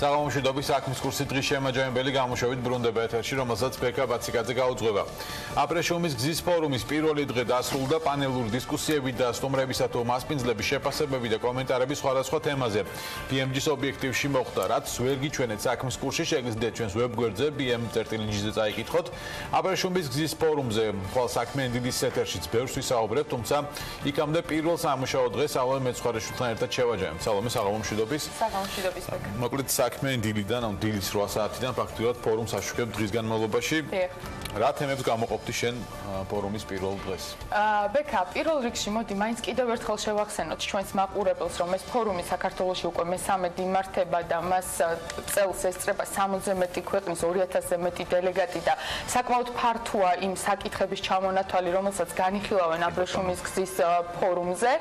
საღამომშვიდობის საქმის კურსი დღის შემაჯამებელი გამოშვებით ბრუნდება ეთერში, რომელსაც ბეკა ბაციკაძე გაუძღვება. აბრეშუმის გზის ფორუმის პირველი დღე დასრულდა პანელური დისკუსიებით და სტუმრებისა თუ მასპინძლების შეფასებები და კომენტარები სხვადასხვა თემაზე. BMG-ს ობიექტივში მოხდა, რაც ვერ გიჩვენეთ საქმის კურსში, შეგიძლიათ ჩვენს ვებგვერდზე BM.NG-ზე წაიკითხოთ. აბრეშუმის გზის ფორუმზე ყოველ საქმე დინდის ეთერშიც ბევრს ვისაუბრებთ, თუმცა იქამდე პირველ სამუშაო დღეს ალონ მეცხვარეშვილთან ერთად შევაჯამებთ. სალომე საღამომშვიდობის. საღამომშვიდობის ბეკა. მოკლედ საქმე დილიდან, ანუ დილის 8 საათიდან ფაქტობრივად ფორუმს აშუქებ დღის განმავლობაში. რა თემებს გამოყოფდი შენ ფორუმის პირველ დღეს? აა ბეკა, პირველ რიგში მოდი მაინც კიდევ ერთხელ შევახსენოთ ჩვენს მაყურებელს, რომ ეს ფორუმი საქართველოში უკვე მესამე მიმართება და მას წელს ესწრება 60-ზე მეტი ქვეყნის 2000-ზე მეტი დელეგატი და საკმაოდ ფართოა იმ საკითხების ჩამონათვალი, რომელსაც განიხილავენ აბრეშუმის გზის ფორუმზე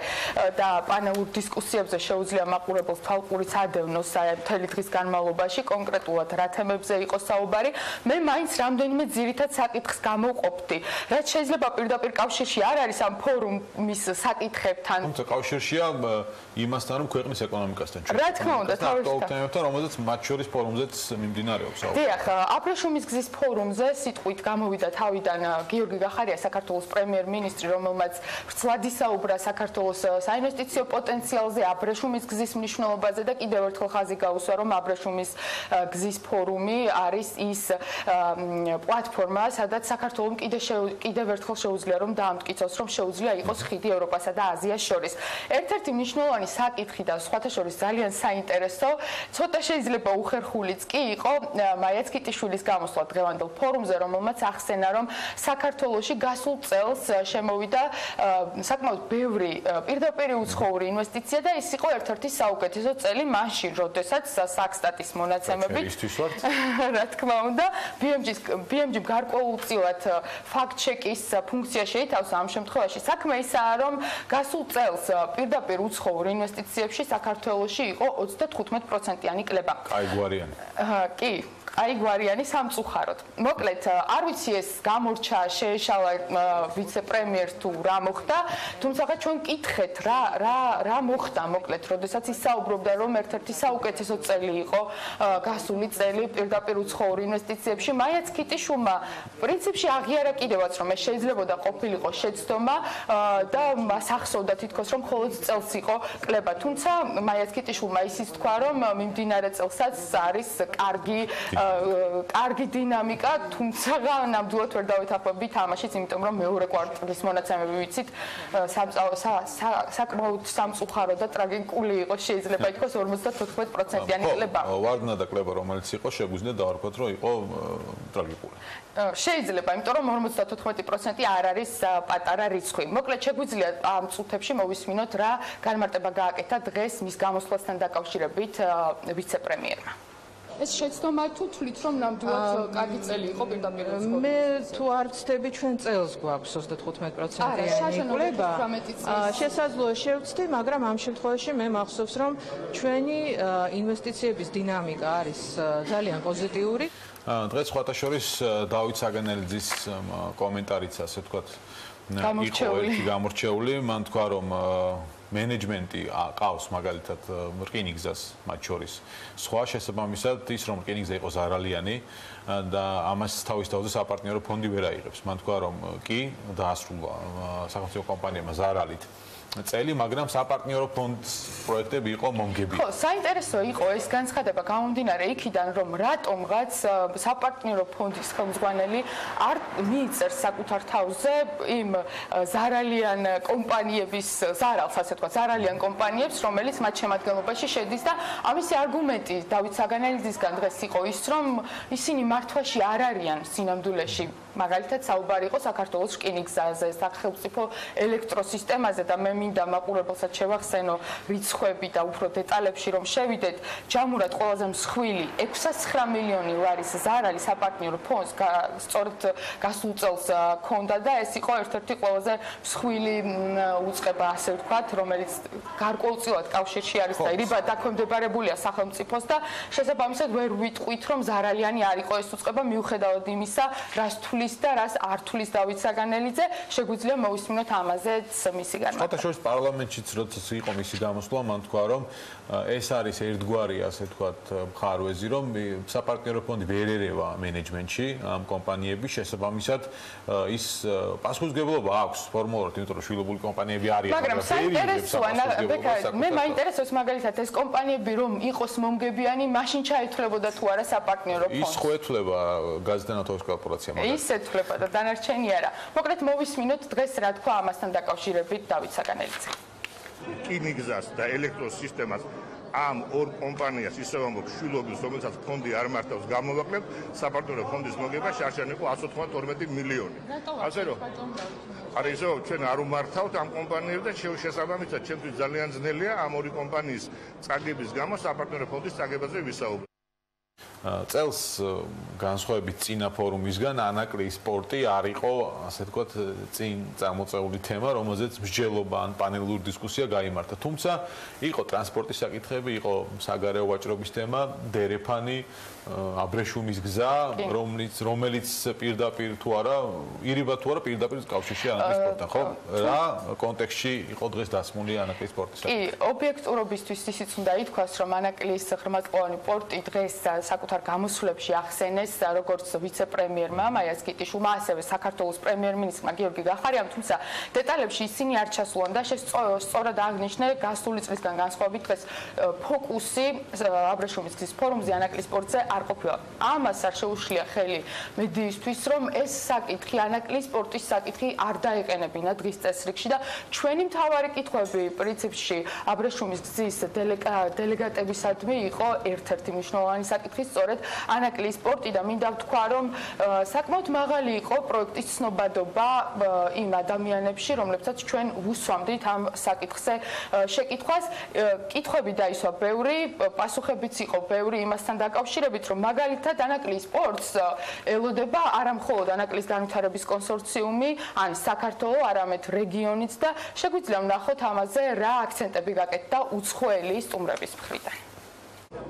და პანელურ დისკუსიებზე შეუძლია მაყურებელს თვალყურით ადევნოს მთელი დღის განმავლობაში კონკრეტულად რა თემებზე იყო საუბარი. მე მაინც რამდენიმე ძირითად საკითხს გამოვყოფდი, რაც შეიძლება პირდაპირ კავშირში არ არის ამ ფორუმის საკითხებთან. თუმცა კავშირშია იმასთან, რომ ქვეყნის ეკონომიკასთან რა თქმა უნდა, თავისთავად, რომელზეც მათ შორის ფორუმზეც მიმდინარეობს. დიახ, აბრეშუმის გზის ფორუმზე სიტყვით გამოვიდა თავიდან გიორგი გახარია, საქართველოს პრემიერ-მინისტრი, რომელმაც ვრცლად ისაუბრა საქართველოს საინვესტიციო პოტენციალზე, აბრეშუმის გზის მნიშვნელობაზე და კიდევ ერთხელ ხაზი გაუსვა, რომ აბრეშუმის გზის ფორუმი არის ის პლატფორმა, სადაც საქართველოს კიდე კიდევ ერთხელ შეუძლია რომ დაამტკიცოს, რომ შეუძლია იყოს ხიდი ევროპასა და აზიას შორის. ერთ-ერთი მნიშვნელოვანი საკითხი და სხვათა შორის ძალიან საინტერესო, ცოტა შეიძლება უხერხულიც კი იყო მაიაც კიტიშვილის გამოსვლა დღევანდელ ფორუმზე, რომელმაც ახსენა, რომ საქართველოში გასულ წელს შემოვიდა საკმაოდ ბევრი პირდაპირ უცხოური ინვესტიცია და ის იყო ერთ-ერთი საუკეთესო წელი მაშინ, როდესაც მონაცემებით ისთვის ვართ. რა თქმა უნდა, BMG-ს BMG-მ გარკვეულწილად ფაქტ-ჩეკის ფუნქცია შეითავსა ამ შემთხვევაში. საქმე ისაა, რომ გასულ წელს პირდაპირ უცხოურ ინვესტიციებში საქართველოში იყო 35%-იანი კლება. კაი გვარიანი. კი, აი გვარიანი სამწუხაროდ. მოკლედ, არ ვიცი ეს გამორჩა, შეეშალა ვიცე-პრემიერს თუ რა მოხდა, თუმცა ჩვენ კითხეთ რა რა რა მოხდა, მოკლედ, როდესაც ისაუბრობდა რომ ერთ-ერთი საუკეთესო წელი იყო გასული წელი პირდაპირ უცხოურ ინვესტიციებში. მაიაც კიტიშუმა პრინციპში აღიარა კიდევაც რომ ეს შეიძლებოდა ყოფილიყო შეცდომა და მას ახსოვდა თითქოს რომ მხოლოდ წელს იყო კლება. თუმცა მაიაც კიტიშუმა ისიც თქვა რომ მიმდინარე წელსაც არის კარგი კარგი დინამიკა, თუმცა ნამდვილად ვერ დავითახვები თამაშიც, იმიტომ რომ მეორე კვარტალის მონაცემები ვიცით, საკმაოდ სამწუხარო და ტრაგიკული იყო, შეიძლება ითქვას 54%-იანი კლება. ვარდნა და კლება რომელიც იყო, შეგვიძლია დავარქვათ, რომ იყო ტრაგიკული. შეიძლება, იმიტომ რომ 54% არ არის პატარა რიცხვი. მოკლედ შეგვიძლია ამ წუთებში მოვისმინოთ რა განმარტება გააკეთა დღეს მის გამოსვლასთან დაკავშირებით ვიცე-პრემიერმა. ეს შეცდომა თუ თulit რომ ნამდვილად კარგი წელი იყო პირდაპირ ეცხოვა მე თუ არ ვწდები ჩვენ წელს გვაქვს 35%-იანი კლება შესაძლოა შევწდი მაგრამ ამ შემთხვევაში მე მახსოვს რომ ჩვენი ინვესტიციების დინამიკა არის ძალიან პოზიტიური. დღეს სხვათა შორის დავით საგანელიძის კომენტარიც ასე ვთქვათ იყო ერთი გამორჩეული. მან თქვა რომ მენეჯმენტი ყავს მაგალითად რკინიგზას მათ შორის. სხვა შესაბამისად ის რომ რკინიგზა იყოს არალიანი და ამას თავის თავზე საპარტნიორო ფონდი ვერ აიღებს მან თქვა რომ კი დაასრულა სახელმწიფო კომპანიამ ზარალით წელი, მაგრამ საპარტნიორო ფონდს პროექტები იყო მომგები. ხო, საინტერესო იყო ეს განცხადება გამომდინარე იქიდან, რომ რატომღაც საპარტნიორო ფონდის ხელმძღვანელი არ მიიწერ საკუთარ თავზე იმ ზარალიან კომპანიების ზარალს, ასე თქვა, ზარალიან კომპანიებს, რომელიც მათ შემადგენლობაში შედის და ამისი არგუმენტი დავით საგანელიძისგან დღეს იყო ის, რომ ისინი მართვაში არ არიან სინამდვილეში მაგალითად საუბარი იყო საქართველოს რკინიგზაზე, სახელმწიფო ელექტროსისტემაზე და მე მინდა მაყურებელსაც შევახსენო რიცხვები და უფრო დეტალებში რომ შევიდეთ, ჯამურად ყველაზე მსხვილი 609 მილიონი ლარის ზარალი საპარტნიორო ფონდს სწორედ გასულ წელს ქონდა და ეს იყო ერთ-ერთი ყველაზე მსხვილი უწყება, ასე ვთქვათ, რომელიც გარკვეულწილად კავშირში არის და რიბა დაქვემდებარებულია სახელმწიფოს და შესაბამისად ვერ ვიტყვით რომ ზარალიანი არ იყო ეს უწყება. მიუხედავად იმისა, რას თulis და რას არ თulis დავით საგანელიძე, შეგვიძლია მოვისმინოთ ამაზეც მისი განმარტება. შორის პარლამენტშიც როდესაც იყო მისი გამოსვლა, მან თქვა, რომ ეს არის ერთგვარი, ასე ვთქვათ, მხარვეზი, რომ საპარტნიორო ფონდი ვერ ერევა მენეჯმენტში ამ კომპანიების შესაბამისად ის პასუხისგებლობა აქვს ფორმალურად, იმიტომ რომ შვილობილი კომპანიები არიან, მაგრამ საინტერესოა, მე მაინტერესებს მაგალითად ეს კომპანიები რომ იყოს მომგებიანი, მაშინ ჩაითვლებოდა თუ არა საპარტნიორო ფონდი. ის ხო ეთვლება გაზდანათოს კორპორაცია მაგალითად. ის ეთვლება და დანარჩენი არა. მოკლედ მოვისმინოთ დღეს რა თქვა ამასთან დაკავშირებით დავით საკანელიძე. კინიგზას და ელექტროსისტემას ამ ორ კომპანიას ისევ ამბობს შვილობის რომელსაც ფონდი არ მართავს გამოვაკლებ საპარტნიორო ფონდის მოგება შარშან იყო 192 მილიონი ასე რომ არის ისო ჩვენ არ უმართავთ ამ კომპანიებს და შესაბამისად ჩვენთვის ძალიან ძნელია ამ ორი კომპანიის წაგების გამო საპარტნიორო ფონდის წაგებაზე ვისაუბროთ წელს განსხვავებით წინა ფორუმისგან ანაკლის სპორტი არ იყო ასე ვთქვათ წინ წამოწეული თემა რომელზეც მსჯელობა ან პანელური დისკუსია გამართა თუმცა იყო ტრანსპორტის საკითხები იყო საგარეო ვაჭრობის თემა დერეფანი აბრეშუმის გზა, რომელიც რომელიც პირდაპირ თუ არა, ირიბა თუ არა პირდაპირ კავშირში ანაკლის სპორტთან, ხო? რა კონტექსში იყო დღეს დასმული ანაკლის სპორტის? კი, ობიექტურობისთვის ისიც უნდა ითქვას, რომ ანაკლის ღრმაწყვოვანი პორტი დღეს საკუთარ გამოსვლებში ახსენეს როგორც ვიცე-პრემიერმა მაიას კიტიშულმა, ასევე საქართველოს პრემიერ-მინისტრმა გიორგი გახარიამ, თუმცა დეტალებში ისინი არ ჩასულან და შესწორად აღნიშნე გასული წლისგან განსხვავებით დღეს ფოკუსი აბრეშუმის გზის ფორუმზე ანაკლის სპორტზე არ ყოფილა. ამას არ შეუშლია ხელი მედიისთვის, რომ ეს საკითხი, ანაკლის სპორტის საკითხი არ დაეყენებინა დღის წესრიგში და ჩვენი მთავარი კითხვები პრინციპში აბრეშუმის გზის დელეგატებისადმი იყო ერთ-ერთი მნიშვნელოვანი საკითხი, სწორედ ანაკლის სპორტი და მინდა ვთქვა, რომ საკმაოდ მაღალი იყო პროექტის ცნობადობა იმ ადამიანებში, რომლებსაც ჩვენ უსვამდით ამ საკითხზე შეკითხვას. კითხვები დაისვა ბევრი, პასუხებიც იყო ბევრი იმასთან დაკავშირებით, რომ მაგალითად ანაკლის სპორტს ელოდება არამხოლოდ ანაკლის განვითარების კონსორციუმი, ან საქართველოს, არამედ რეგიონიც და შეგვიძლია ვნახოთ ამაზე რა აქცენტები გაკეთდა უცხოელი სტუმრების მხრიდან.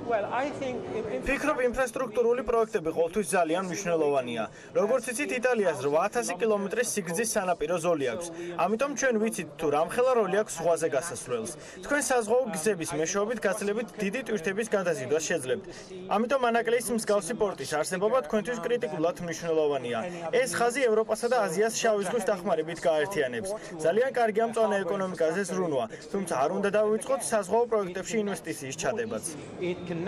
ფიქრობ ინფრასტრუქტურული პროექტები ყოველთვის ძალიან მნიშვნელოვანია. როგორც იცით, იტალიას 8000 კილომეტრის სიგრძის სანაპირო ზოლი აქვს. ამიტომ ჩვენ ვიცით თუ რამხელა როლი აქვს ზღვაზე გასასვლელს. თქვენ საზღვაო გზების მეშვეობით გაცილებით დიდი ტვირთების გადაზიდვას შეძლებთ. ამიტომ ანაკლიის მსგავსი პორტის არსებობა თქვენთვის კრიტიკულად მნიშვნელოვანია. ეს ხაზი ევროპასა და აზიას შავი ზღვის დახმარებით გააერთიანებს. ძალიან კარგი ამწვანე ეკონომიკაზე ზრუნვა, თუმცა არ უნდა დავიწყოთ საზღვაო პროექტებში ინვესტიციის ჩადებაც. it connects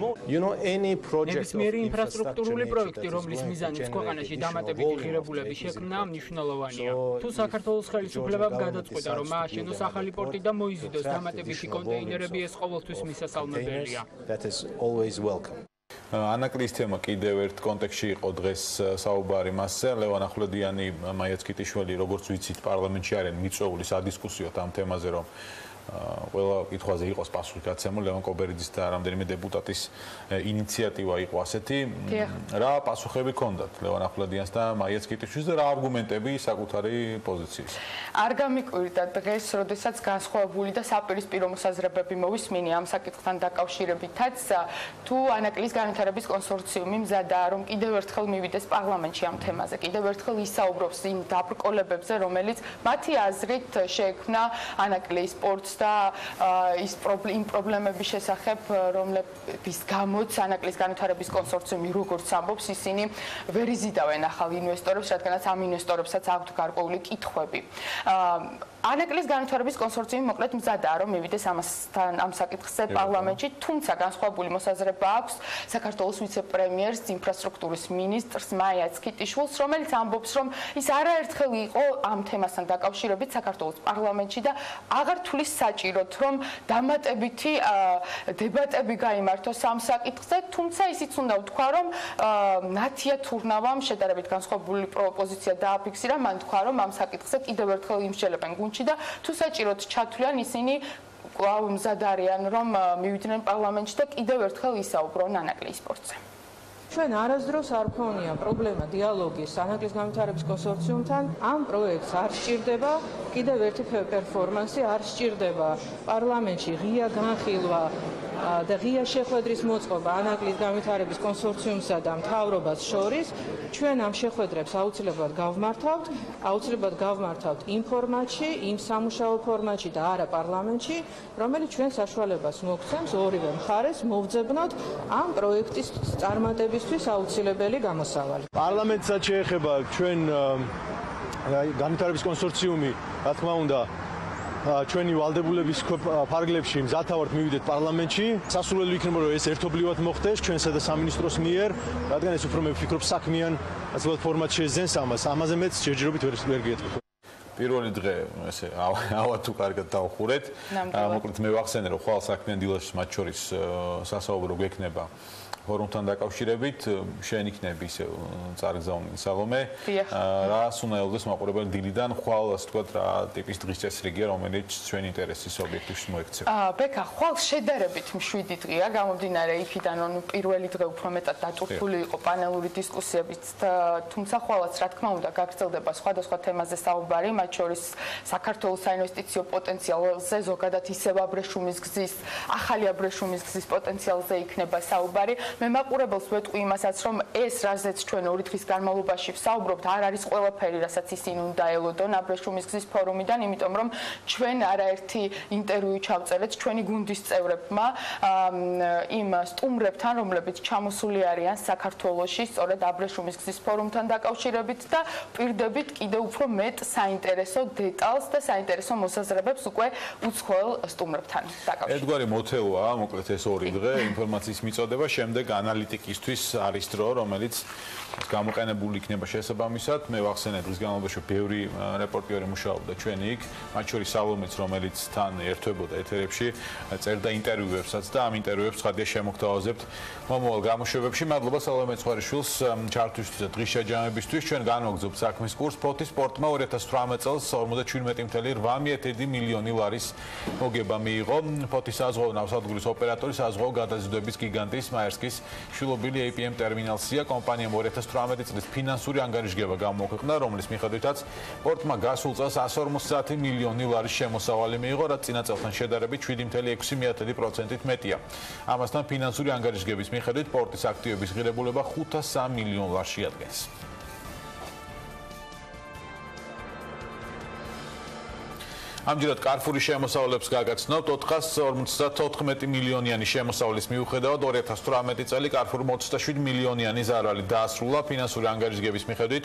more you know any project of ინფრასტრუქტურული პროექტი რომლის მიზანიც ქვეყანაში დამატებითი ღირებულების შექმნა მნიშვნელოვანია. თუ საქართველოს ხელისუფლებამ გადაწყვეტა რომ ააშენოს ახალი პორტი და მოიზიდოს დამატებითი კონტეინერები ეს ყოველთვის მისასალმებელია. That is always welcome. ანაკლის თემა კიდევ ერთ კონტექსში იყო დღეს საუბარი მასზე. ლევან ახვლედიანი მაიაცკიტიშვილი როგორც ვიცით პარლამენტში არიან მიწვეული სადისკუსიო ამ თემაზე რომ ყველა კითხვაზე იყოს პასუხი გაცემული ლევან კობერიძის და რამდენიმე დეპუტატის ინიციატივა იყო ასეთი. რა პასუხები ქონდათ ლევან ახვლედიანს და მაიაც კიტიშვილს და რა არგუმენტები საკუთარი პოზიციის არ გამიკვირდა დღეს როდესაც განსხვავებული და საპირისპირო მოსაზრებები მოვისმინე ამ საკითხთან დაკავშირებითაც. თუ ანაკლის განვითარების კონსორციუმი მზადაა რომ კიდევ ერთხელ მივიდეს პარლამენტში ამ თემაზე კიდევ ერთხელ ისაუბროს იმ დაბრკოლებებზე რომელიც მათი აზრით შეექმნა ანაკლის სპორტს და ის პრობლემ პრობლემების შესახებ რომლების გამოც ანაკლის განვითარების კონსორციუმი როგორც ამბობს ისინი ვერ იზიდავენ ახალ ინვესტორებს რადგანაც ამ ინვესტორებსაც აქვთ გარკვეული კითხვები ანაკლის განვითარების კონსორციუმი მოკლედ მზადაა რომ მივიდეს ამასთან ამ საკითხზე პარლამენტში. თუმცა განსხვავებული მოსაზრება აქვს საქართველოს ვიცე-პრემიერს ინფრასტრუქტურის მინისტრს მაიაც კიტიშვილს რომელიც ამბობს რომ ის არაერთხელ იყო ამ თემასთან დაკავშირებით საქართველოს პარლამენტში და აღარ თulis საჭიროთ რომ დამატებითი დებატები გამართოს ამ საკითხზე. თუმცა ისიც უნდა ვთქვა რომ ნათია თურნავამ შედარებით განსხვავებული პროპოზიცია დააფიქსირა. მან თქვა რომ ამ საკითხზე კიდევ ერთხელ იმშელებენ გუნდში და თუ საჭიროდ ჩათვლიან ისინი კვლავ მზად არიან რომ მივიდნენ პარლამენტში და კიდევ ერთხელ ისაუბრონ ანაკლის სპორტზე ჩვენ არასდროს არ ქონია პრობლემა დიალოგის ანაგლის განვითარების კონსორციუმთან. ამ პროექტს არ სჭირდება კიდევ ერთი პერფორმანსი, არ სჭირდება პარლამენტში ღია განხილვა და ღია შეხვედრის მოწყობა ანაგლის განვითარების კონსორციუმსა და მთავრობას შორის. ჩვენ ამ შეხვედრებს აუცილებლად გავმართავთ, აუცილებლად გავმართავთ იმ ფორმატში, იმ სამუშაო ფორმატში და არა პარლამენტში, რომელიც ჩვენ საშუალებას მოგცემს ორივე მხარეს მოვძებნოთ ამ პროექტის წარმატებისთვის აუცილებელი გამოსავალი. პარლამენტსაც შეეხება ჩვენ განვითარების კონსორციუმი, რა თქმა უნდა, ჩვენი ვალდებულების ფარგლებში მზათავართ მივიდეთ პარლამენტში. სასურველი ვიქნება რომ ეს ერთობლივად მოხდეს ჩვენსა და სამინისტროს მიერ, რადგან ეს უფრო მე ვფიქრობ საქმიან ასე ფორმატ შეძენს ამას. ამაზე მეც ჯერჯერობით ვერ ვერ გეტყვი. პირველი დღე ესე ავა თუ კარგად დავხურეთ. მოკლედ მე ვახსენე რომ ხვალ საქმიან დილას მათ შორის სასაუბრო გვექნება ფორუმთან დაკავშირებით შენ იქნები ისე წარგზავნილი სალომე. რას უნდა ელოდეს მაყურებელი დილიდან ხვალ ასე ვთქვათ რა ტიპის დღის წესრიგია რომელიც ჩვენ ინტერესის ობიექტივს მოექცევა? აა ბეკა ხვალ შედარებით მშვიდი დღეა გამომდინარე იქიდან რომ პირველი დღე უფრო მეტად დატვირთული იყო პანელური დისკუსიებით თუმცა ხვალაც რა თქმა უნდა გაგრძელდება სხვადასხვა თემაზე საუბარი მათ შორის საქართველოს საინვესტიციო პოტენციალზე ზოგადად ისევ აბრეშუმის გზის ახალი აბრეშუმის გზის პოტენციალზე იქნება საუბარი მე მაყურებელს ვეტყვი იმასაც, რომ ეს რაზეც ჩვენ ორი დღის განმავლობაში ვსაუბრობთ, არ არის ყველაფერი, რასაც ისინი უნდა ელოდონ აბრეშუმის გზის ფორუმიდან, იმიტომ რომ ჩვენ არაერთი ინტერვიუ ჩავწერეთ ჩვენი გუნდის წევრებმა იმ სტუმრებთან, რომლებიც ჩამოსული არიან საქართველოში, სწორედ აბრეშუმის გზის ფორუმთან დაკავშირებით და პირდებით კიდევ უფრო მეტ საინტერესო დეტალს და საინტერესო მოსაზრებებს უკვე უცხოელ სტუმრებთან დაკავშირებით. ერთგვარი მოთელოა, მოკლედ ეს ორი დღე ინფორმაციის მიწოდება, შემდეგ ანალიტიკისთვის არის დრო, რომელიც გამოყენებული იქნება შესაბამისად. მე ვახსენე დღის განმავლობაში ბევრი რეპორტიორი მუშაობდა ჩვენი იქ, მათ შორის სალომეც, რომელიც თან ერთვებოდა ეთერებში, წერდა ინტერვიუებსაც და ამ ინტერვიუებს ხადია შემოგთავაზებთ მომავალ გამოშვებებში. მადლობა სალომე ცხარიშვილს ჩართვისთვის და დღის შეჯამებისთვის. ჩვენ განვაგზობთ საქმის კურს ფოთი სპორტმა 2018 წელს 57.8 მილიონი ლარის მოგება მიიღო. ფოთის საზღვაო ნავსადგურის ოპერატორი საზღვაო გადაზიდვების გიგანტის მაერსკის შილობილი APM ტერმინალსია კომპანიამ 2018 წლის ფინანსური ანგარიშგება გამოქვეყნა, რომლის მიხედვითაც პორტმა გასულ წელს 150 მილიონი ლარის შემოსავალი მიიღო, რაც წინა წელთან შედარებით 7.6%-ით მეტია. ამასთან ფინანსური ანგარიშგების მიხედვით პორტის აქტივების ღირებულება 503 მილიონ ლარს შეადგენს. ამჯერად Carrefour-ის შემოსავლებს გაგაცნობთ 454 მილიონიანი შემოსავლის მიუხედავად 2018 წელი Carrefour 27 მილიონიანი ზარალი დაასრულა ფინანსური ანგარიშგების მიხედვით.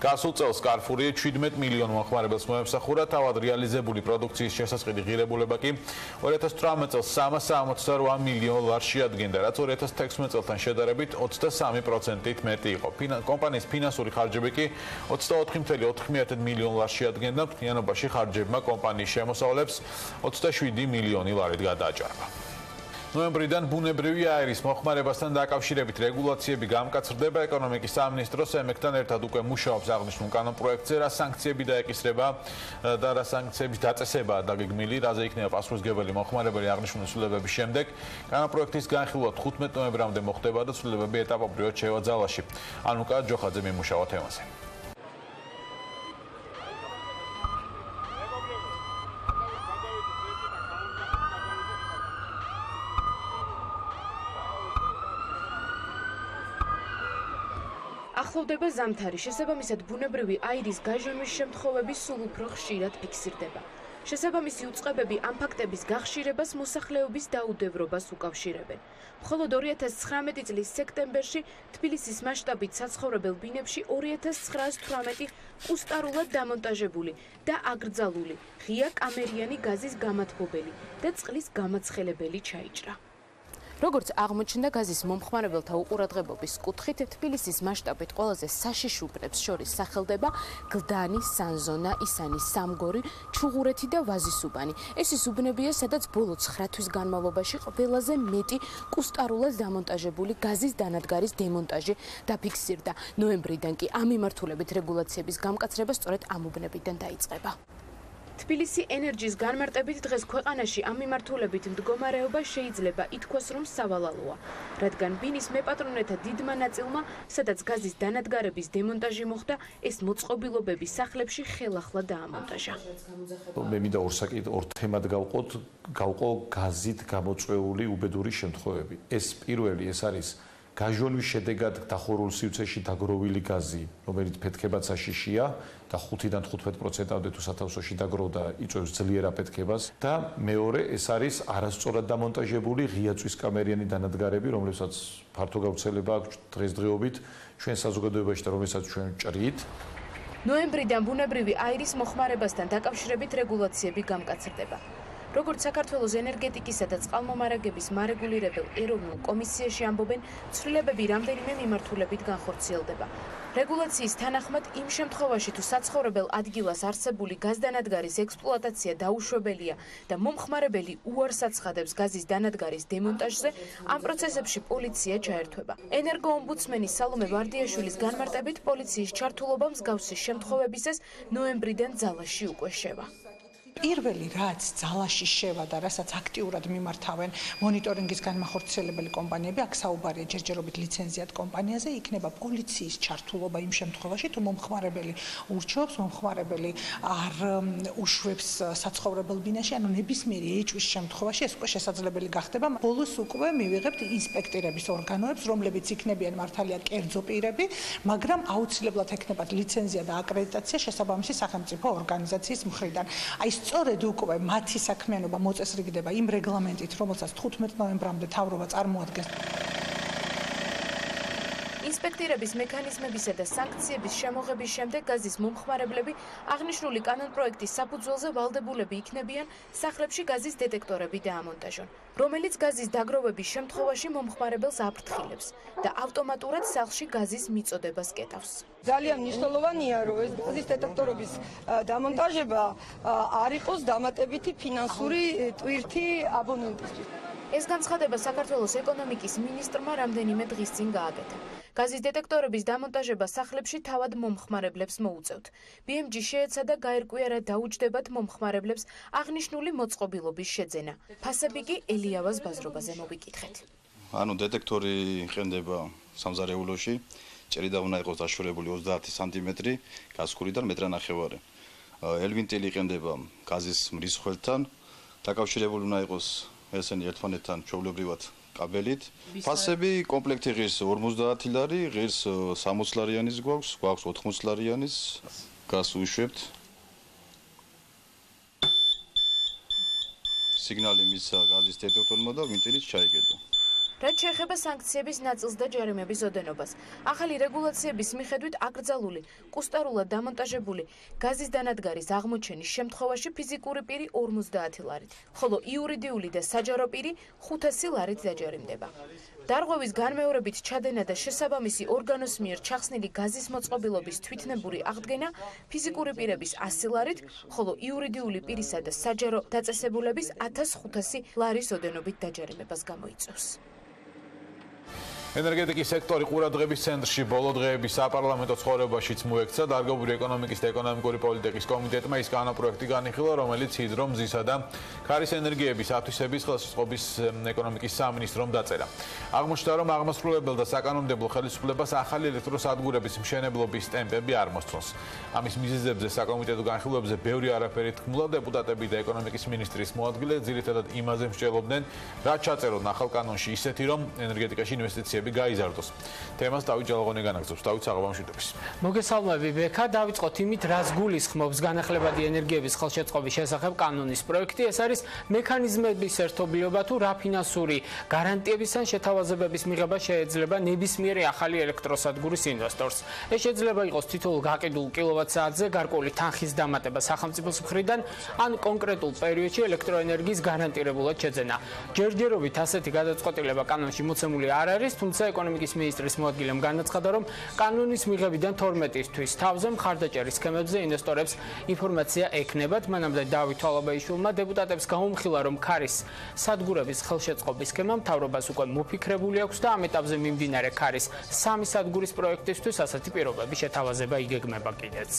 გასულ წელს Carrefour-ი 17 მილიონ მოხმარებელს მოემსახურა, თავად რეალიზებული პროდუქციის შესაძლებელი ღირებულება კი 2018 წელს 368 მილიონ ლარს შეადგენდა, რაც 2016 წელთან შედარებით 23%-ით მეტი იყო. კომპანიის ფინანსური ხარჯები კი 24.4 მილიონ ლარს შეადგენდა, მთლიანობაში ხარჯებმა კომპანიის კომპანიის შემოსავლებს 27 მილიონი ლარით გადააჭარბა. ნოემბრიდან ბუნებრივი აირის მოხმარებასთან დაკავშირებით რეგულაციები გამკაცრდება ეკონომიკის სამინისტროს ემეკთან ერთად უკვე მუშაობს აღნიშნულ კანონპროექტზე რა სანქციები დაეკისრება და რა სანქციების დაწესება დაგეგმილი რაზე იქნება პასუხისგებელი მოხმარებელი აღნიშნული ცვლილებების შემდეგ. კანონპროექტის განხილვა 15 ნოემბრამდე მოხდება და ცვლილებები ეტაპობრივად შევა ძალაში. ანუკა ჯოხაძე მიმუშავა თემაზე ახლოვდება ზამთარი, შესაბამისად ბუნებრივი აირის გაჟონვის შემთხვევები სულ უფრო ხშირად ფიქსირდება. შესაბამისი უწყებები ამ ფაქტების გახშირებას მოსახლეობის დაუდევრობას უკავშირებენ. მხოლოდ 2019 წლის სექტემბერში თბილისის მასშტაბით საცხოვრებელ ბინებში 2918 უსტარულად დამონტაჟებული და აკრძალული ღია კამერიანი გაზის გამათბობელი და წყლის გამაცხელებელი ჩაიჭრა. როგორც აღმოჩნდა გაზის მომხმარებელთა უყურადღებობის კუთხით თბილისის მასშტაბით ყველაზე საშიშუბრებს შორის სახელდება გლდანი, სანზონა, ისანი, სამგორი, ჩუღურეთი და ვაზისუბანი. ეს ის უბნებია, სადაც ბოლო 9 თვის განმავლობაში ყველაზე მეტი კუსტარულად დამონტაჟებული გაზის დანადგარის დემონტაჟი დაფიქსირდა. ნოემბრიდან კი ამ მიმართულებით რეგულაციების გამკაცრება სწორედ ამ უბნებიდან დაიწყება. თბილისი ენერგიის განმარტებით დღეს ქვეყანაში ამ მიმართულებით მდგომარეობა შეიძლება ითქვას, რომ სავალალოა, რადგან ბინის მეპატრონეთა დიდმა ნაწილმა, სადაც გაზის დანადგარების დემონტაჟი მოხდა, ეს მოწყობილობები სახლებში ხელახლა დაამონტაჟა. მე მინდა ორ საკითხ ორ თემად გავყოთ, გავყო გაზით გამოწვეული უბედური შემთხვევები. ეს პირველი ეს არის გაჟონვის შედეგად დახურულ სივრცეში დაგროვილი გაზი, რომელიც ფეთქებაც აშიშია და 5-დან 15%-ამდე თუ სათავსოში დაგროვდა, იწვევს ძლიერ აფეთქებას და მეორე ეს არის არასწორად დამონტაჟებული ღია წვის კამერიანი დანადგარები, რომლებსაც ფართო გავრცელება აქვს დღესდღეობით ჩვენ საზოგადოებაში და რომელსაც ჩვენ ჭრით. ნოემბრიდან ბუნებრივი აირის მოხმარებასთან დაკავშირებით რეგულაციები გამკაცრდება. როგორც საქართველოს ენერგეტიკისა და წყალმომარაგების მარეგულირებელ ეროვნულ კომისიაში ამბობენ, ცვლილებები რამდენიმე მიმართულებით განხორციელდება. რეგულაციის თანახმად იმ შემთხვევაში თუ საცხოვრებელ ადგილას არსებული გაზდანადგარის ექსპლუატაცია დაუშვებელია და მომხმარებელი უარს აცხადებს გაზის დანადგარის დემონტაჟზე, ამ პროცესებში პოლიცია ჩაერთვება. ენერგოომბუდსმენი სალომე ვარდიაშვილის განმარტებით პოლიციის ჩართულობა მსგავსი შემთხვევებისას ნოემბრიდან ძალაში უკვე შევა. პირველი რაც ძალაში შევა და რასაც აქტიურად მიმართავენ მონიტორინგის განმახორციელებელი კომპანიები, აქ საუბარია ჯერჯერობით ლიცენზიად კომპანიაზე, იქნება პოლიციის ჩართულობა იმ შემთხვევაში, თუ მომხმარებელი ურჩეობს, მომხმარებელი არ უშვებს საცხოვრებელ ბინაში, ანუ ნებისმიერი ეჭვის შემთხვევაში ეს უკვე შესაძლებელი გახდება. ბოლოს უკვე მივიღებთ ინსპექტირების ორგანოებს, რომლებიც იქნებიან მართალია კერძო პირები, მაგრამ აუცილებლად ექნებათ ლიცენზია და აკრედიტაცია შესაბამისი სახელმწიფო ორგანიზაციის მხრიდან. აი სწორედ უკვე მათი საქმიანობა მოწესრიგდება იმ რეგლამენტით, რომელსაც 15 ნოემბრამდე თავრობა წარმოადგენს. ინსპექტირების მექანიზმებისა და სანქციების შემოღების შემდეგ გაზის მომხმარებლები აღნიშნული კანონპროექტის საფუძველზე ვალდებულები იქნებიან სახლებში გაზის დეტექტორები დაამონტაჟონ, რომელიც გაზის დაგროვების შემთხვევაში მომხმარებელს აფრთხილებს და ავტომატურად სახლში გაზის მიწოდებას კეტავს. ძალიან მნიშვნელოვანია, რომ ეს გაზის დეტექტორების დამონტაჟება არ იყოს დამატებითი ფინანსური ტვირთი აბონენტისთვის. ეს განცხადება საქართველოს ეკონომიკის მინისტრმა რამდენიმე დღის წინ გააკეთა. გაზის დეტექტორების დამონტაჟება სახლებში თავად მომხმარებლებს მოუწევთ. BMG შეეცადა გაერკვია რა დაუჯდებათ მომხმარებლებს აღნიშნული მოწყობილობის შეძენა. ფასები კი ელიავას ბაზრობაზე მოვიკითხეთ. ანუ დეტექტორი იყენდება სამზარეულოში, ჭრიდა უნდა იყოს დაშორებული 30 სანტიმეტრი, გასქურიდან მეტრანახევარი. ელვინტილი იყენდება გაზის მრისხველთან, დაკავშირებული უნდა იყოს ესენი ერთმანეთთან ჩვეულებრივად კაბელით. ფასები კომპლექტი ღირს 50 ლარი, ღირს 60 ლარიანის გვაქვს, გვაქვს 80 ლარიანის. გასუშვებთ. სიგნალი მისცა გაზის დეტექტორმა და ვინტილიც ჩაიგდო. რაც შეეხება სანქციების ნაწილს და ჯარიმების ოდენობას. ახალი რეგულაციების მიხედვით აკრძალული, კუსტარულად დამონტაჟებული გაზის დანადგარის აღმოჩენის შემთხვევაში ფიზიკური პირი 50 ლარით, ხოლო იურიდიული და საჯარო პირი 500 ლარით დაჯარიმდება. დარღვევის განმეორებით ჩადენა და შესაბამისი ორგანოს მიერ ჩახსნილი გაზის მოწყობილობის თვითნებური აღდგენა ფიზიკური პირების 100 ლარით, ხოლო იურიდიული პირისა და საჯარო დაწესებულების 1500 ლარის ოდენობით დაჯარიმებას გამოიწვევს. ენერგეტიკის სექტორი ყურადღების ცენტრში ბოლო დღეების საპარლამენტო ცხოვრებაშიც მოექცა დარგობრივი ეკონომიკის და ეკონომიკური პოლიტიკის კომიტეტმა ის კანონპროექტი განიხილა, რომელიც ჰიდრო მზისა და ქარის ენერგიების ათვისების ხელშეწყობის ეკონომიკის სამინისტრომ დაწერა. აღმოჩნდა, რომ აღმასრულებელ და საკანონმდებლო ხელისუფლებას ახალი ელექტროსადგურების მშენებლობის ტემპები არ მოსწონს. ამის მიზეზებზე საკომიტეტო განხილვებზე ბევრი არაფერი თქმულა დეპუტატები და ეკონომიკის მინისტრის მოადგილე ძირითადად იმაზე მსჯელობდნენ, რაც ჩაწერონ ახალ კანონში ისეთი, რომ ენერგეტიკაში ინვესტიციები bir gayet yardos. თემას დავით ჯალაღონი განაგზობს. დავით საღამომშვიდობის. მოგესალმები ბექა, დავიწყოთ იმით, რას გულისხმობს განახლებადი ენერგიების ხელშეწყობის შესახებ კანონის პროექტი. ეს არის მექანიზმების ერთობლიობა თუ რა ფინანსური გარანტიების ან შეთავაზებების მიღება შეიძლება ნებისმიერი ახალი ელექტროსადგურის ინვესტორს. ეს შეიძლება იყოს თითოეულ გაყიდულ კილოვატ-საათზე გარკვეული თანხის დამატება სახელმწიფოს მხრიდან ან კონკრეტულ პერიოდში ელექტროენერგიის გარანტირებულად შეძენა. ჯერჯერობით ასეთი გადაწყვეტილება კანონში მოცემული არ არის, თუმცა ეკონომიკის მინისტრის მოადგილემ განაცხადა, რომ კანონის მიღებიდან 12-ისთვის თავზე მხარდაჭერის სქემებზე ინვესტორებს ინფორმაცია ექნებათ. მანამდე დავით თვალობაიშვილმა დეპუტატებს გაუმხილა, რომ ქარის სადგურების ხელშეწყობის სქემა მთავრობას უკვე მოფიქრებული აქვს და ამ ეტაპზე მიმდინარე ქარის სამი სადგურის პროექტისთვის ასეთი პირობები შეთავაზება იგეგმება კიდეც.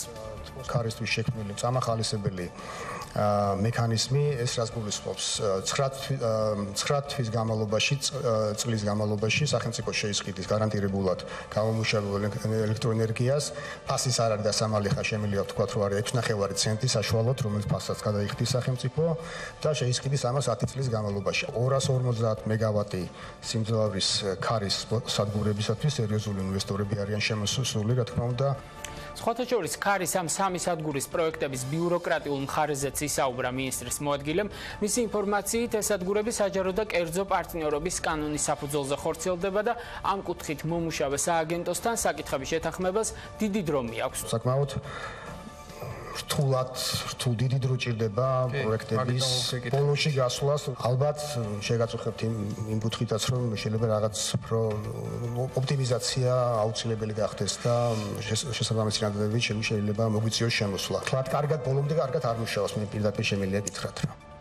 ქარისთვის შექმნილი წამახალისებელი მექანიზმი ეს რაც გულისხმობს 9 9 თვის განმავლობაში წლის განმავლობაში სახელმწიფო შეისყიდის გარანტირებულად გამომუშავებულ ელექტროენერგიას. ფასის არ არის დასამალი ხა შემიძლია ვთქვა რომ არის 6.5 ცენტი საშუალოდ რომელიც ფასაც გადაიხდის სახელმწიფო და შეისყიდის ამას 10 წლის განმავლობაში. 250 მეგავატი სიმძლავრის ქარის სადგურებისათვის სერიოზული ინვესტორები არიან შემოსული რა თქმა უნდა სხვათა შორის ქარის ამ სამი სადგურის პროექტების ბიუროკრატიულ მხარეზეც ისაუბრა მინისტრის მოადგილემ. მისი ინფორმაციით, ეს სადგურები საჯარო და კერძო პარტნიორობის კანონის საფუძველზე ხორციელდება და ამ კუთხით მომუშავე სააგენტოსთან საკითხების შეთანხმებას დიდი დრო მიაქვს. საკმაოდ რთულად რთულ დიდი დრო ჭირდება პროექტების ბოლოში გასვლას ალბათ შეგაწუხებთ იმ იმ კუთხითაც რომ შეიძლება რაღაც უფრო ოპტიმიზაცია აუცილებელი გახდეს და შესაბამისი ნაკლებებით შეიძლება მოგვიწიოს შემოსვლა. თქვათ კარგად ბოლომდე კარგად არ მუშაობს მე პირდაპირ შემიძლია გითხრათ რა.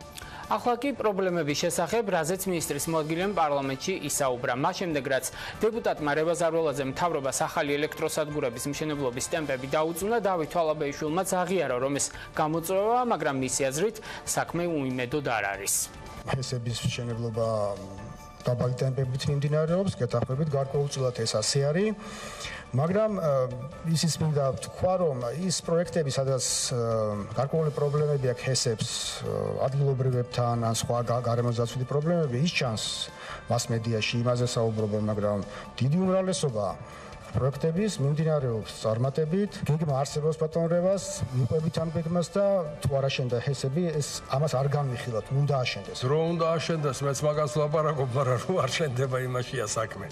ახლა კი პრობლემების შესახებ რაზეც მინისტრის მოადგილემ პარლამენტში ისაუბრა. მას შემდეგ რაც დეპუტატმა რევაზარველაძემ მთავრობას ახალი ელექტროსადგურების მშენებლობის ტემპები დაუწუნა, დავით თვალაბეიშვილმა აღიარა, რომ ეს გამოწვევა, მაგრამ მისი აზრით, საქმე უიმედოდ არ არის. ესების მშენებლობა დაბალი ტემპებით მიმდინარეობს, გეთახმებით გარკვეულწილად ეს ასე არის. მაგრამ ისიც მინდა თქვა რომ ის პროექტები სადაც გარკვეული პრობლემები აქვს ჰესებს ადგილობრივებთან ან სხვა გარემოძაცვითი პრობლემები ის ჩანს მას მედიაში იმაზე საუბრობენ მაგრამ დიდი უმრავლესობა პროექტების მიმდინარეობს წარმატებით გეგმა არსებობს პატრონებას მიყვებით ამ გეგმას და თუ არ აშენდა ჰესები ეს ამას არ განვიხილოთ უნდა აშენდეს. რო უნდა აშენდეს მეც მაგას ლაპარაკობ მაგრამ რო არ შენდება იმაშია საქმე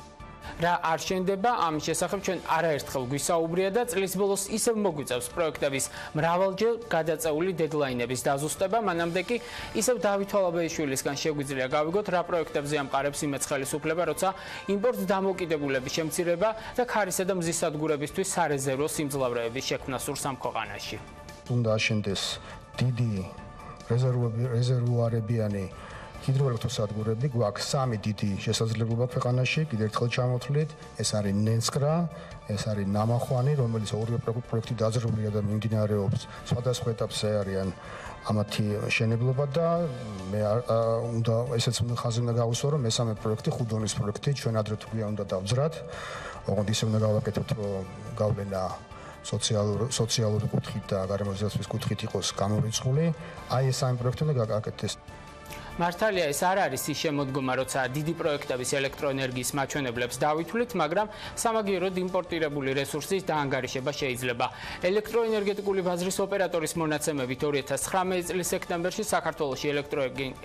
რა არ შენდება ამის შესახებ ჩვენ არაერთხელ გვისაუბრია და წლის ბოლოს ისევ მოგვიწევს პროექტების მრავალჯერ გადაწეული დედლაინების დაზუსტება. მანამდე კი ისევ დავით თვალაბეიშვილისგან შეგვიძლია გავიგოთ რა პროექტებზე ამყარებს იმეც ხელისუფლება როცა იმპორტ დამოკიდებულების შემცირება და ქარისა და მზის სადგურებისთვის სარეზერვო სიმძლავრეების შექმნა სურს ამ ქვეყანაში უნდა აშენდეს დიდი რეზერვუარებიანი ჰიდროელექტროსადგურები გვაქვს სამი დიდი შესაძლებლობა ქვეყანაში, კიდევ ერთხელ ჩამოთვლით, ეს არის ნენსკრა, ეს არის ნამახვანი, რომელიც ორივე პროექტი დაძროულია და მიმდინარეობს სხვადასხვა ეტაპზე არიან ამათი შენებლობა და მე უნდა ესეც ხაზი უნდა გავუსვა, რომ მესამე პროექტი ხუდონის პროექტი ჩვენ ადრე თუ გვია უნდა დავძრათ. ოღონდ ისე უნდა გავაკეთოთ, გავლენა სოციალური სოციალური კუთხით და გარემოძიების კუთხით იყოს გამორიცხული. აი ეს სამი პროექტი უნდა გააკეთდეს. მართალია ეს არ არის ის შემოდგომა, როცა დიდი პროექტების ელექტროენერგიის მაჩვენებლებს დავითვლით, მაგრამ სამაგიეროდ იმპორტირებული რესურსის დაანგარიშება შეიძლება. ელექტროენერგეტიკული ბაზრის ოპერატორის მონაცემებით 2019 წლის სექტემბერში საქართველოს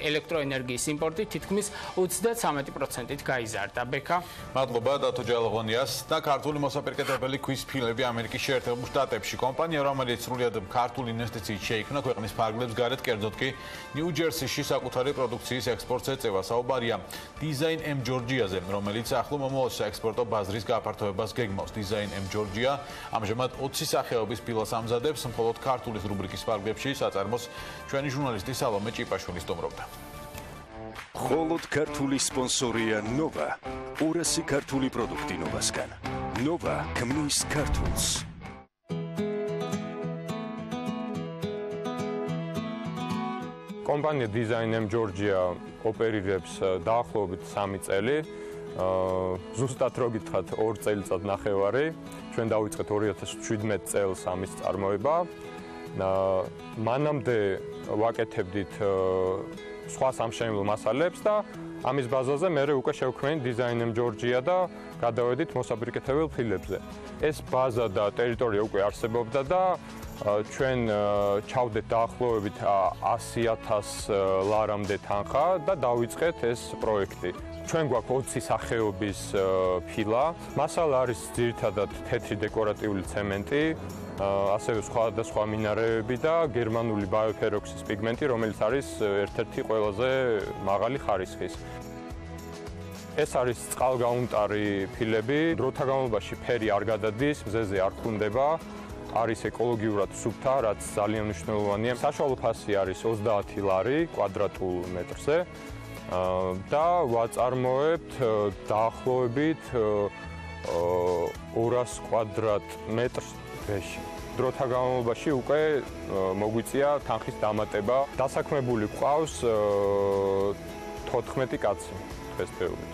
ელექტროენერგიის იმპორტი თითქმის 33%-ით გაიზარდა. ბექა. მადლობა დათო ჯალაღონიას და ქართული მოსაპირკეთებელი ქვის ფილები ამერიკის შეერთებულ შტატებში. კომპანია, რომელიც სრულად ქართულ ინვესტიციით შეიქმნა ქვეყნის ფარგლებს გარეთ, კერძოდ კი ნიუ-ჯერსიში საკუთარი პროდუქციის ექსპორტზე წევა საუბარია დიზაინ M Georgia-ზე, რომელიც ახლო მომავალში ექსპორტო ბაზრის გაფართოებას გეგმავს. დიზაინ M Georgia ამჟამად 20 სახეობის ფილას ამზადებს, მხოლოდ ქართულის რუბრიკის ფარგლებში საწარმოს ჩვენი ჟურნალისტი სალომე ჭიპაშვილი სტუმრობდა. холод ქართული სპონსორია Nova. 200 ქართული პროდუქტი Nova-სგან. Nova ქმნის ქართულს. კომპანია Design-M Georgia ოპერირებს დაახლოებით 3 წელი. აა ზუსტად რო გითხრათ 2 წელიწად ნახევარი. ჩვენ დავიწყეთ 2017 წელს ამის წარმოება. მანამდე ვაკეთებდით სხვა სამშენებლო მასალებს და ამის ბაზაზე მე უკვე შევქმნით Design-M Georgia და გადავედით მოსაბრიკეთებელ ფილებზე. ეს ბაზა და ტერიტორია უკვე არსებობდა და ჩვენ ჩავდეთ დაახლოებით 100000 ლარამდე თანხა და დავიწყეთ ეს პროექტი. ჩვენ გვაქვს 20 სახეობის ფილა. მასალა არის ძირითადად თეთრი დეკორატიული ცემენტი, ასევე სხვა და სხვა მინარევები და გერმანული ბაიოფეროქსის პიგმენტი, რომელიც არის ერთ-ერთი ყველაზე მაღალი ხარისხის. ეს არის წყალგაუნტარი ფილები. დროთა განმავლობაში ფერი არ გადადის, მზეზე არ ქუნდება. არის ეკოლოგიურად სუფთა, რაც ძალიან მნიშვნელოვანია. საშუალო ფასი არის 30 ლარი კვადრატულ მეტრზე. და ვაწარმოებთ დაახლოებით 200 კვადრატ მეტრს დღეში. დროთა განმავლობაში უკვე მოგვიწია თანხის დამატება. დასაქმებული ყავს 14 კაცი დღესდღეობით.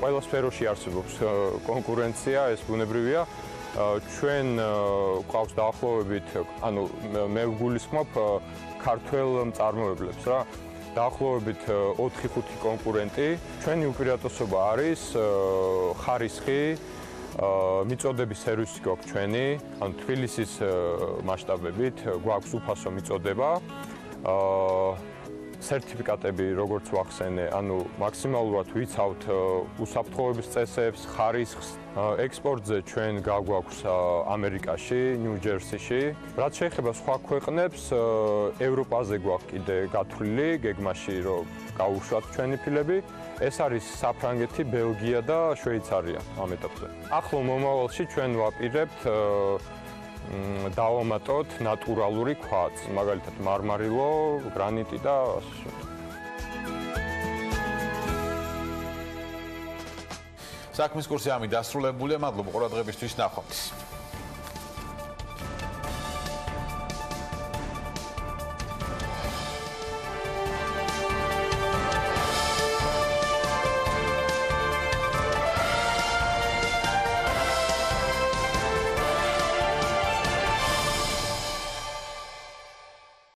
ყველა სფეროში არსებობს კონკურენცია, ეს ბუნებრივია. ჩვენ ყავს დაახლოებით, ანუ მე ვგულისხმობ ქართულ მწარმოებლებს რა. დაახლოებით 4-5 კონკურენტი. ჩვენი უპირატესობა არის ხარისხი, მიწოდების სერვისი გვაქვს ჩვენი, ანუ თბილისის მასშტაბებით გვაქვს უფასო მიწოდება. აა სერტიფიკატები როგორც ვახსენე, ანუ მაქსიმალურად ვიცავთ უსაფრთხოების წესებს, ხარისხს, ექსპორტზე ჩვენ გაგვაქვს ამერიკაში, ნიუ-ჯერსიში. რაც შეეხება სხვა ქვეყნებს, ევროპაზე გვაქვს კიდე გათვლილი გეგმაში, რომ გაუშვათ ჩვენი ფილები. ეს არის საფრანგეთი, ბელგია და შვეიცარია ამ ეტაპზე. ახლო მომავალში ჩვენ ვაპირებთ დავამატოთ ნატურალური ქვაც, მაგალითად მარმარილო, გრანიტი და ასე საქმის კურსი ამი დასრულებულია, მადლობა ყურადღებისთვის, ნახვამდის.